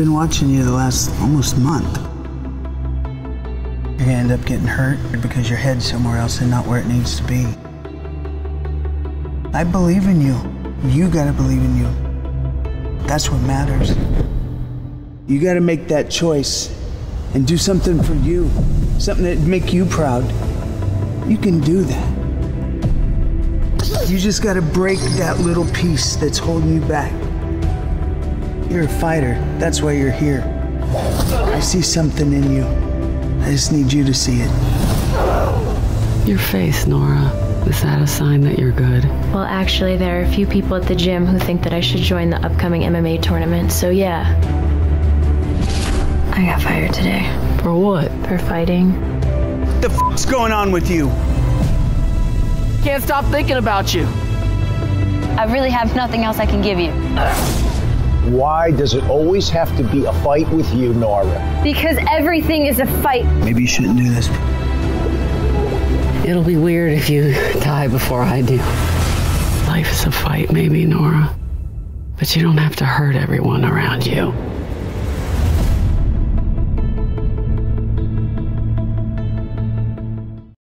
been watching you the last almost month. You're gonna end up getting hurt because your head's somewhere else and not where it needs to be. I believe in you. You gotta believe in you. That's what matters. You gotta make that choice and do something for you, something that make you proud. You can do that. You just gotta break that little piece that's holding you back. You're a fighter. That's why you're here. I see something in you. I just need you to see it. Your face, Nora. Is that a sign that you're good? Well, actually, there are a few people at the gym who think that I should join the upcoming MMA tournament, so yeah. I got fired today. For what? For fighting. The f***'s going on with you? Can't stop thinking about you. I really have nothing else I can give you. Why does it always have to be a fight with you, Nora? Because everything is a fight. Maybe you shouldn't do this. It'll be weird if you die before I do. Life is a fight, maybe, Nora. But you don't have to hurt everyone around you.